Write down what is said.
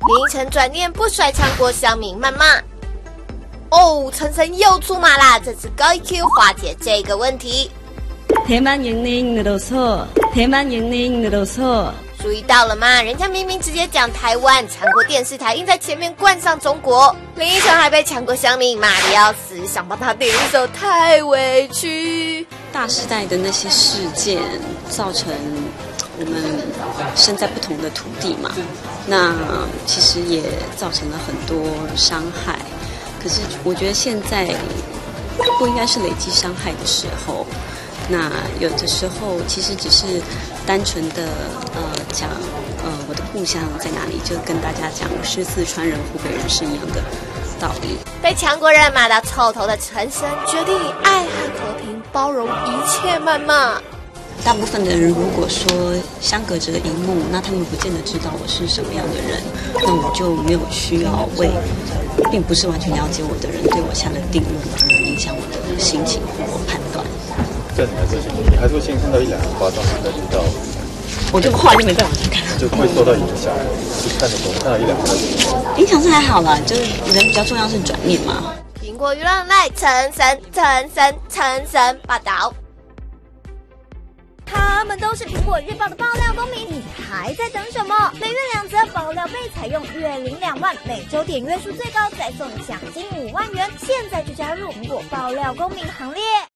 林晨转念不甩强国乡民谩骂。哦，陈晨又出马啦！这次高 EQ 化解这个问题。대만영내인으로서대만영내인으로서 注意到了吗？人家明明直接讲台湾，强国电视台硬在前面冠上中国。林依晨还被强国乡民骂的要死，想帮他点一首，太委屈。大时代的那些事件，造成我们身在不同的土地嘛，那其实也造成了很多伤害。可是我觉得现在不应该是累积伤害的时候。那有的时候其实只是单纯的呃讲呃我的故乡在哪里，就跟大家讲我是四川人、湖北人是一样的道理。被强国人骂到臭头的陈升，决定以爱和和平包容一切谩骂。大部分的人如果说相隔着荧幕，那他们不见得知道我是什么样的人，那我就没有需要为并不是完全了解我的人对我下的定论而影响我的心情或判你还是你还是会先看到一两个夸张，才知道，我就后来就没再往下看了，就会受到影响。就看得懂，看到一两个。影响是还好啦，就是人比较重要是转念嘛。苹果娱乐赖陈神陈神陈神报道。他们都是苹果日报的爆料公民，你还在等什么？每月两则爆料被采用，月领两万，每周点阅数最高再送奖金五万元。现在就加入苹果爆料公民行列。